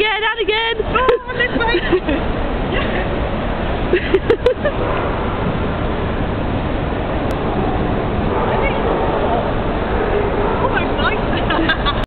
again, out again! Oh,